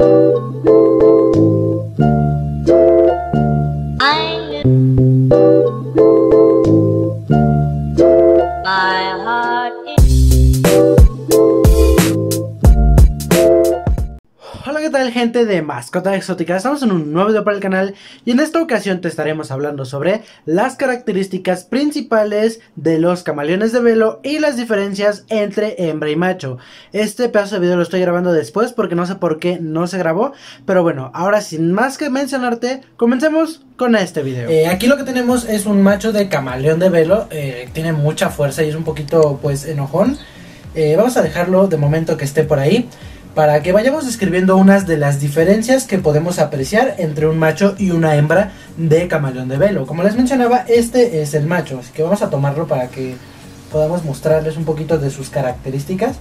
Música gente de Mascota Exótica, estamos en un nuevo video para el canal y en esta ocasión te estaremos hablando sobre las características principales de los camaleones de velo y las diferencias entre hembra y macho. Este pedazo de video lo estoy grabando después porque no sé por qué no se grabó, pero bueno, ahora sin más que mencionarte, comencemos con este video. Eh, aquí lo que tenemos es un macho de camaleón de velo, eh, tiene mucha fuerza y es un poquito pues enojón. Eh, vamos a dejarlo de momento que esté por ahí para que vayamos describiendo unas de las diferencias que podemos apreciar entre un macho y una hembra de camaleón de velo. Como les mencionaba, este es el macho, así que vamos a tomarlo para que podamos mostrarles un poquito de sus características.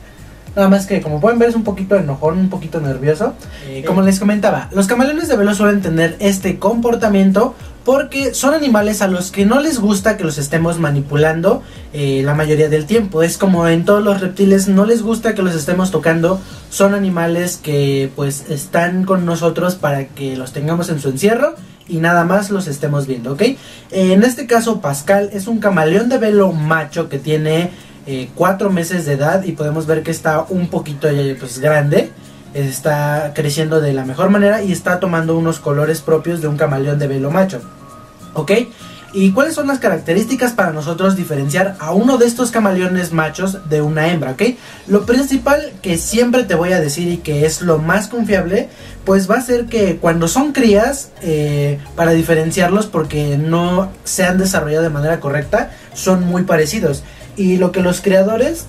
Nada más que como pueden ver es un poquito enojón, un poquito nervioso. Eh, como les comentaba, los camaleones de velo suelen tener este comportamiento porque son animales a los que no les gusta que los estemos manipulando eh, la mayoría del tiempo. Es como en todos los reptiles, no les gusta que los estemos tocando. Son animales que pues están con nosotros para que los tengamos en su encierro y nada más los estemos viendo, ¿ok? en este caso Pascal es un camaleón de velo macho que tiene eh, cuatro meses de edad y podemos ver que está un poquito eh, pues grande está creciendo de la mejor manera y está tomando unos colores propios de un camaleón de velo macho. ¿Ok? ¿Y cuáles son las características para nosotros diferenciar a uno de estos camaleones machos de una hembra? ¿Ok? Lo principal que siempre te voy a decir y que es lo más confiable, pues va a ser que cuando son crías, eh, para diferenciarlos porque no se han desarrollado de manera correcta, son muy parecidos. Y lo que los creadores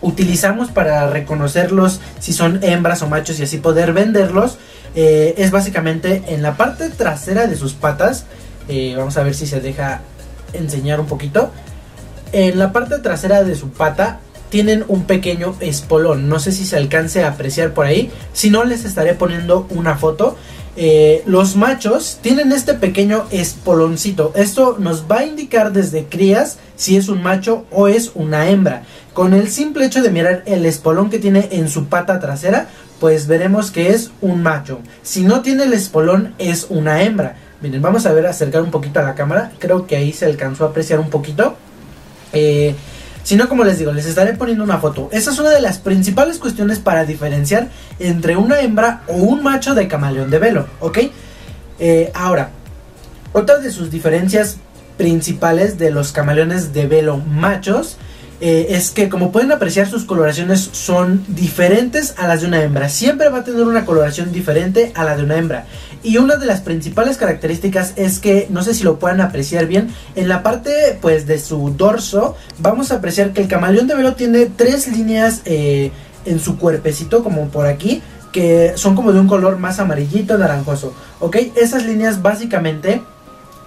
utilizamos para reconocerlos si son hembras o machos y así poder venderlos eh, es básicamente en la parte trasera de sus patas eh, vamos a ver si se deja enseñar un poquito en la parte trasera de su pata tienen un pequeño espolón no sé si se alcance a apreciar por ahí si no les estaré poniendo una foto eh, los machos tienen este pequeño espoloncito. Esto nos va a indicar desde crías si es un macho o es una hembra. Con el simple hecho de mirar el espolón que tiene en su pata trasera, pues veremos que es un macho. Si no tiene el espolón, es una hembra. Miren, vamos a ver, acercar un poquito a la cámara. Creo que ahí se alcanzó a apreciar un poquito. Eh, si no, como les digo, les estaré poniendo una foto. Esa es una de las principales cuestiones para diferenciar entre una hembra o un macho de camaleón de velo, ¿ok? Eh, ahora, otra de sus diferencias principales de los camaleones de velo machos eh, es que como pueden apreciar sus coloraciones son diferentes a las de una hembra. Siempre va a tener una coloración diferente a la de una hembra. Y una de las principales características es que, no sé si lo puedan apreciar bien, en la parte pues de su dorso vamos a apreciar que el camaleón de velo tiene tres líneas eh, en su cuerpecito como por aquí que son como de un color más amarillito naranjoso. ¿Ok? Esas líneas básicamente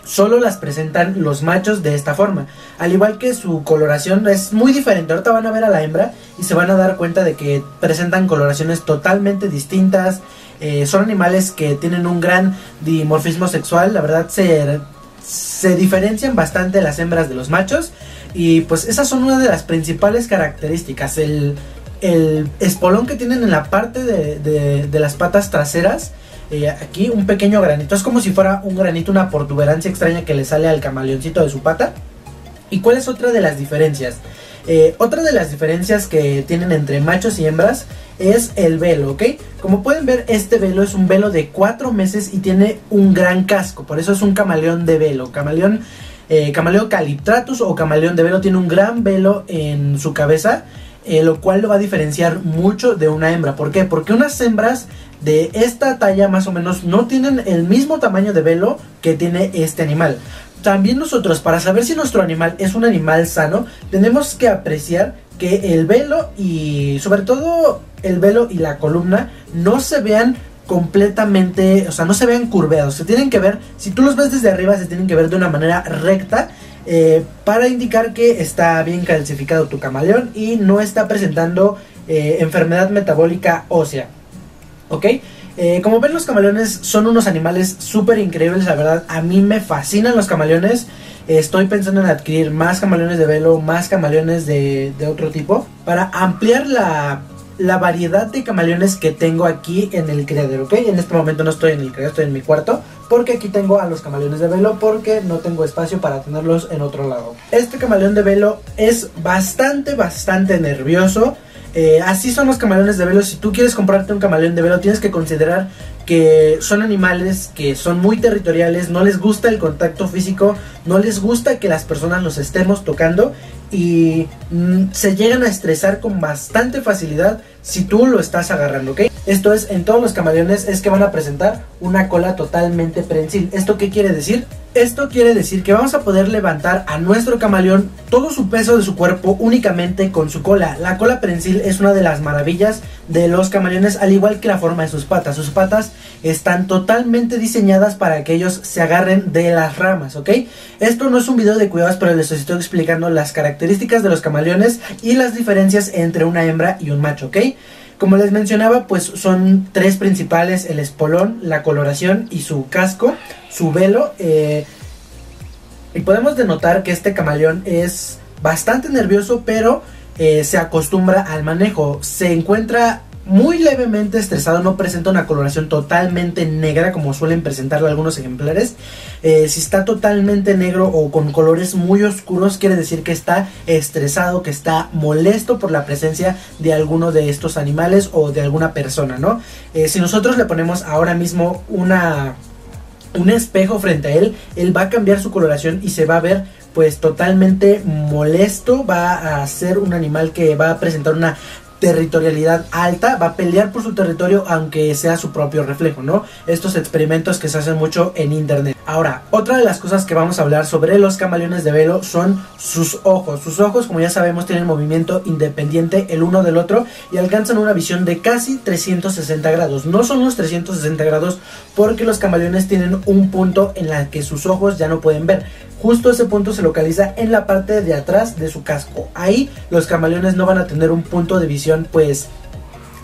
solo las presentan los machos de esta forma. Al igual que su coloración es muy diferente. Ahorita van a ver a la hembra y se van a dar cuenta de que presentan coloraciones totalmente distintas. Eh, son animales que tienen un gran dimorfismo sexual. La verdad se, se diferencian bastante las hembras de los machos. Y pues esas son una de las principales características. El, el espolón que tienen en la parte de, de las patas traseras eh, aquí un pequeño granito. Es como si fuera un granito, una protuberancia extraña que le sale al camaleoncito de su pata. ¿Y cuál es otra de las diferencias? Eh, otra de las diferencias que tienen entre machos y hembras es el velo, ¿ok? Como pueden ver, este velo es un velo de 4 meses y tiene un gran casco, por eso es un camaleón de velo. Camaleón, eh, camaleón caliptratus o camaleón de velo tiene un gran velo en su cabeza, lo cual lo va a diferenciar mucho de una hembra. ¿Por qué? Porque unas hembras de esta talla más o menos no tienen el mismo tamaño de velo que tiene este animal. También nosotros para saber si nuestro animal es un animal sano tenemos que apreciar que el velo y sobre todo el velo y la columna no se vean completamente, o sea, no se vean curveados, se tienen que ver, si tú los ves desde arriba, se tienen que ver de una manera recta eh, para indicar que está bien calcificado tu camaleón y no está presentando eh, enfermedad metabólica ósea. ¿ok? Eh, como ven los camaleones son unos animales súper increíbles, la verdad, a mí me fascinan los camaleones. estoy pensando en adquirir más camaleones de velo, más camaleones de, otro tipo, para ampliar la la variedad de camaleones que tengo aquí en el criadero, ¿ok? En este momento no estoy en el criadero, estoy en mi cuarto, porque aquí tengo a los camaleones de velo, porque no tengo espacio para tenerlos en otro lado. Este camaleón de velo es bastante, bastante nervioso. Eh, así son los camaleones de velo. Si tú quieres comprarte un camaleón de velo, tienes que considerar que son animales que son muy territoriales, no les gusta el contacto físico, no les gusta que las personas los estemos tocando y mm, se llegan a estresar con bastante facilidad si tú lo estás agarrando, ¿ok? Esto es, en todos los camaleones es que van a presentar una cola totalmente prensil. ¿Esto qué quiere decir? Esto quiere decir que vamos a poder levantar a nuestro camaleón todo su peso de su cuerpo únicamente con su cola. La cola prensil es una de las maravillas de los camaleones, al igual que la forma de sus patas. Sus patas están totalmente diseñadas para que ellos se agarren de las ramas, ¿ok? Esto no es un video de cuidados, pero les estoy explicando las características de los camaleones y las diferencias entre una hembra y un macho, ¿ok? Como les mencionaba, pues son tres principales, el espolón, la coloración y su casco, su velo. Eh, y podemos denotar que este camaleón es bastante nervioso, pero eh, se acostumbra al manejo. Se encuentra muy levemente estresado, no presenta una coloración totalmente negra como suelen presentarlo algunos ejemplares. Eh, si está totalmente negro o con colores muy oscuros, quiere decir que está estresado, que está molesto por la presencia de alguno de estos animales o de alguna persona, ¿no? Eh, si nosotros le ponemos ahora mismo una un espejo frente a él, él va a cambiar su coloración y se va a ver pues totalmente molesto, va a ser un animal que va a presentar una territorialidad alta, va a pelear por su territorio aunque sea su propio reflejo, ¿no? Estos experimentos que se hacen mucho en internet. Ahora, otra de las cosas que vamos a hablar sobre los camaleones de velo son sus ojos. Sus ojos, como ya sabemos, tienen movimiento independiente el uno del otro y alcanzan una visión de casi 360 grados. No son los 360 grados porque los camaleones tienen un punto en la que sus ojos ya no pueden ver Justo ese punto se localiza en la parte de atrás de su casco. Ahí los camaleones no van a tener un punto de visión pues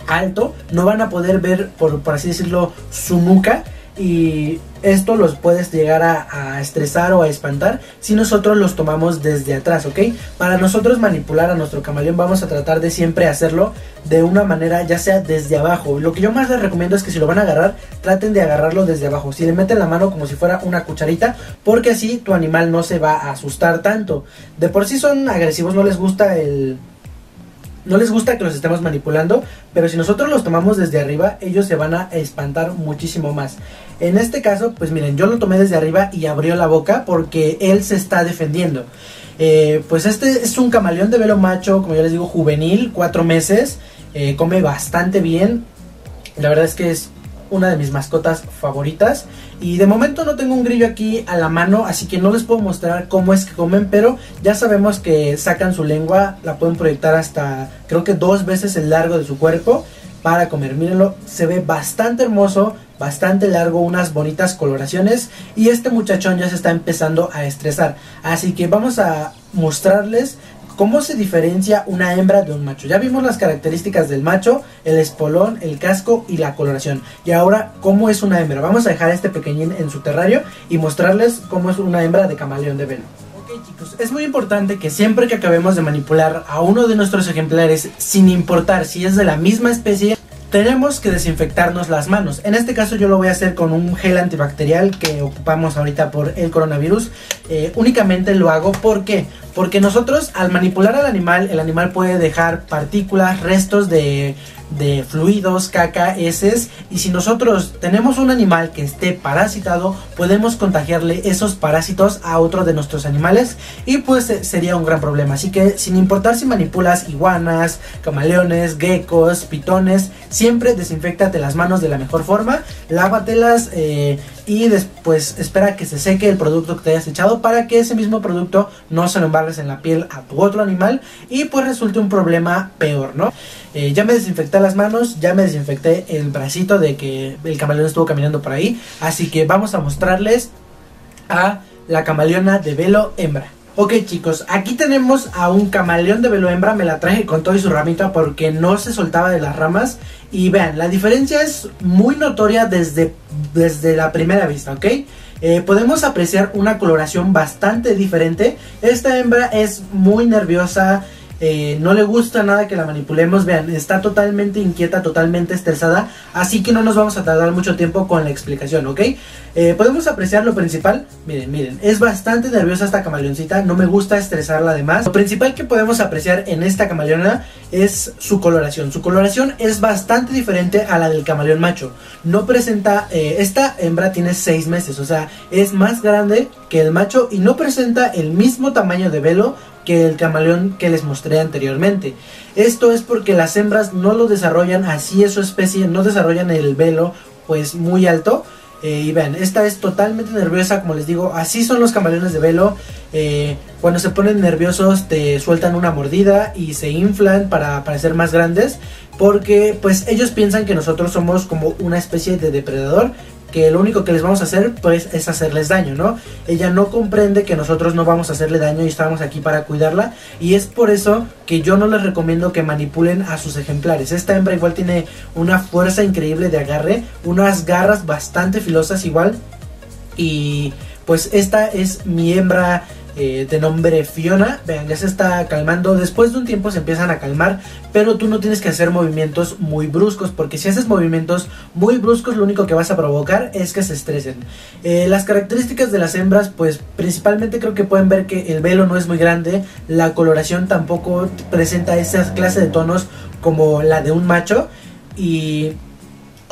alto, no van a poder ver por, por así decirlo su nuca y esto los puedes llegar a, estresar o a espantar si nosotros los tomamos desde atrás, ¿ok? Para nosotros manipular a nuestro camaleón vamos a tratar de siempre hacerlo de una manera ya sea desde abajo. Lo que yo más les recomiendo es que si lo van a agarrar, traten de agarrarlo desde abajo. Si le meten la mano como si fuera una cucharita, porque así tu animal no se va a asustar tanto. De por sí son agresivos, no les gusta el no les gusta que los estemos manipulando, pero si nosotros los tomamos desde arriba, ellos se van a espantar muchísimo más. En este caso, pues miren, yo lo tomé desde arriba y abrió la boca porque él se está defendiendo. Eh, pues este es un camaleón de velo macho, como ya les digo, juvenil, cuatro meses, eh, come bastante bien. La verdad es que es una de mis mascotas favoritas. Y de momento no tengo un grillo aquí a la mano, así que no les puedo mostrar cómo es que comen, pero ya sabemos que sacan su lengua, la pueden proyectar hasta creo que dos veces el largo de su cuerpo para comer. Mírenlo, se ve bastante hermoso, bastante largo, unas bonitas coloraciones y este muchachón ya se está empezando a estresar. Así que vamos a mostrarles ¿Cómo se diferencia una hembra de un macho? Ya vimos las características del macho, el espolón, el casco y la coloración. Y ahora, ¿cómo es una hembra? Vamos a dejar a este pequeñín en su terrario y mostrarles cómo es una hembra de camaleón de velo. Ok chicos, es muy importante que siempre que acabemos de manipular a uno de nuestros ejemplares, sin importar si es de la misma especie, tenemos que desinfectarnos las manos. En este caso yo lo voy a hacer con un gel antibacterial que ocupamos ahorita por el coronavirus. Eh, únicamente lo hago porque porque nosotros al manipular al animal, el animal puede dejar partículas, restos de de fluidos, caca, heces y si nosotros tenemos un animal que esté parasitado podemos contagiarle esos parásitos a otro de nuestros animales y pues eh, sería un gran problema así que sin importar si manipulas iguanas, camaleones, geckos, pitones siempre desinfectate las manos de la mejor forma lávatelas eh, y después espera que se seque el producto que te hayas echado para que ese mismo producto no se lo embarres en la piel a tu otro animal y pues resulte un problema peor, ¿no? Eh, ya me desinfecté las manos, ya me desinfecté el bracito de que el camaleón estuvo caminando por ahí, así que vamos a mostrarles a la camaleona de velo hembra. Ok chicos, aquí tenemos a un camaleón de velo hembra, me la traje con todo y su ramita porque no se soltaba de las ramas y vean, la diferencia es muy notoria desde, desde la primera vista, ¿ok? Eh, podemos apreciar una coloración bastante diferente, esta hembra es muy nerviosa, eh, no le gusta nada que la manipulemos, vean, está totalmente inquieta, totalmente estresada, así que no nos vamos a tardar mucho tiempo con la explicación, ¿ok? Eh, podemos apreciar lo principal, miren, miren, es bastante nerviosa esta camaleoncita, no me gusta estresarla además. Lo principal que podemos apreciar en esta camaleona es su coloración, su coloración es bastante diferente a la del camaleón macho, no presenta, eh, esta hembra tiene 6 meses, o sea, es más grande que el macho y no presenta el mismo tamaño de velo que el camaleón que les mostré anteriormente. Esto es porque las hembras no lo desarrollan, así es su especie, no desarrollan el velo pues muy alto. Eh, y vean, esta es totalmente nerviosa, como les digo, así son los camaleones de velo. Eh, cuando se ponen nerviosos te sueltan una mordida y se inflan para parecer más grandes. Porque pues ellos piensan que nosotros somos como una especie de depredador que lo único que les vamos a hacer pues es hacerles daño, ¿no? Ella no comprende que nosotros no vamos a hacerle daño y estamos aquí para cuidarla y es por eso que yo no les recomiendo que manipulen a sus ejemplares. Esta hembra igual tiene una fuerza increíble de agarre, unas garras bastante filosas igual y pues esta es mi hembra eh, de nombre Fiona. Vean, ya se está calmando. Después de un tiempo se empiezan a calmar, pero tú no tienes que hacer movimientos muy bruscos, porque si haces movimientos muy bruscos, lo único que vas a provocar es que se estresen. Eh, las características de las hembras, pues principalmente creo que pueden ver que el velo no es muy grande, la coloración tampoco presenta esa clase de tonos como la de un macho y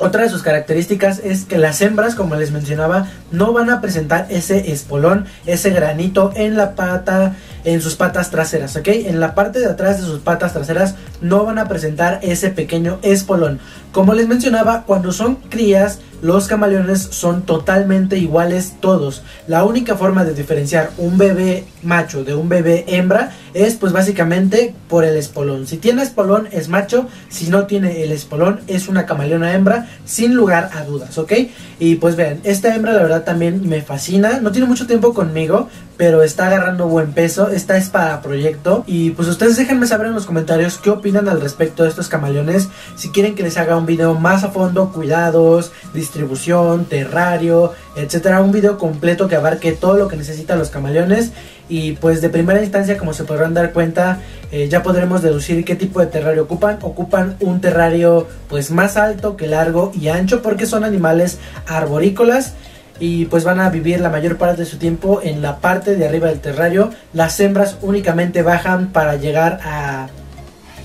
otra de sus características es que las hembras, como les mencionaba, no van a presentar ese espolón, ese granito en la pata, en sus patas traseras, ¿ok? En la parte de atrás de sus patas traseras no van a presentar ese pequeño espolón. Como les mencionaba, cuando son crías, los camaleones son totalmente iguales todos. La única forma de diferenciar un bebé macho de un bebé hembra es pues básicamente por el espolón. Si tiene espolón es macho, si no tiene el espolón es una camaleona hembra sin lugar a dudas, ¿ok? Y pues vean, esta hembra la verdad también me fascina. No tiene mucho tiempo conmigo, pero está agarrando buen peso. Esta es para proyecto. Y pues ustedes déjenme saber en los comentarios qué opinan al respecto de estos camaleones. Si quieren que les haga un video más a fondo, cuidados, distribución, terrario, etcétera. Un video completo que abarque todo lo que necesitan los camaleones. Y pues de primera instancia, como se podrán dar cuenta, eh, ya podremos deducir qué tipo de terrario ocupan. Ocupan un terrario pues más alto que largo y ancho porque son animales arborícolas y pues van a vivir la mayor parte de su tiempo en la parte de arriba del terrario. Las hembras únicamente bajan para llegar a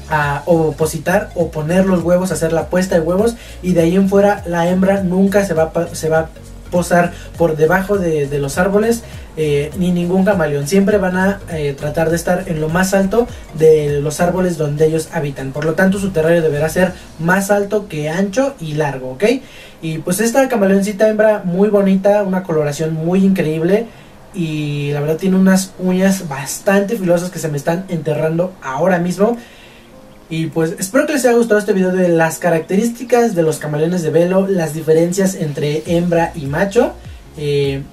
a opositar o poner los huevos, hacer la puesta de huevos y de ahí en fuera la hembra nunca se va, se va posar por debajo de, los árboles eh, ni ningún camaleón. Siempre van a eh, tratar de estar en lo más alto de los árboles donde ellos habitan. Por lo tanto, su terrario deberá ser más alto que ancho y largo, ¿ok? Y pues esta camaleoncita hembra muy bonita, una coloración muy increíble. Y la verdad tiene unas uñas bastante filosas que se me están enterrando ahora mismo. Y pues espero que les haya gustado este video de las características de los camaleones de velo, las diferencias entre hembra y macho. Eh,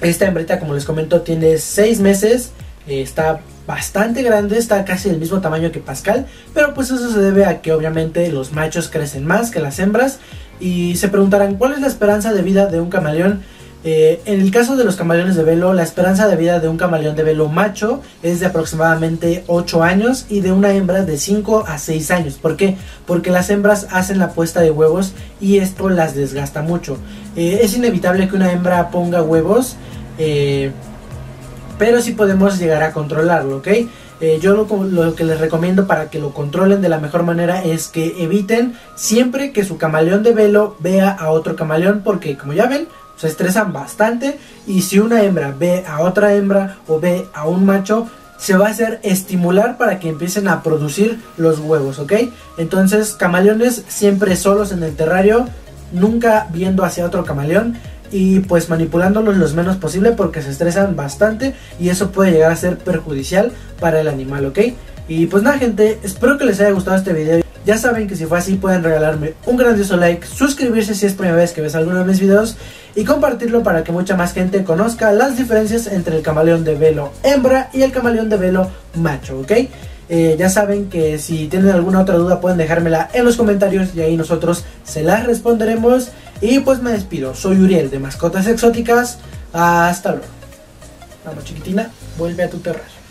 esta hembrita, como les comento, tiene 6 meses, eh, está bastante grande, está casi del mismo tamaño que Pascal, pero pues eso se debe a que obviamente los machos crecen más que las hembras. Y se preguntarán, ¿cuál es la esperanza de vida de un camaleón? Eh, en el caso de los camaleones de velo, la esperanza de vida de un camaleón de velo macho es de aproximadamente 8 años y de una hembra de 5 a 6 años. ¿Por qué? Porque las hembras hacen la puesta de huevos y esto las desgasta mucho. Eh, es inevitable que una hembra ponga huevos, eh, pero sí podemos llegar a controlarlo, ¿ok? yo lo, lo, que les recomiendo para que lo controlen de la mejor manera es que eviten siempre que su camaleón de velo vea a otro camaleón porque como ya ven se estresan bastante y si una hembra ve a otra hembra o ve a un macho, se va a hacer estimular para que empiecen a producir los huevos, ¿ok? Entonces, camaleones siempre solos en el terrario, nunca viendo hacia otro camaleón y pues manipulándolos lo menos posible porque se estresan bastante y eso puede llegar a ser perjudicial para el animal, ¿ok? Y pues nada gente, espero que les haya gustado este video. Ya saben que si fue así pueden regalarme un grandioso like, suscribirse si es primera vez que ves alguno de mis videos y compartirlo para que mucha más gente conozca las diferencias entre el camaleón de velo hembra y el camaleón de velo macho, ¿ok? Eh, ya saben que si tienen alguna otra duda pueden dejármela en los comentarios y ahí nosotros se las responderemos. Y pues me despido, soy Uriel de Mascotas Exóticas, hasta luego. Vamos chiquitina, vuelve a tu terrario.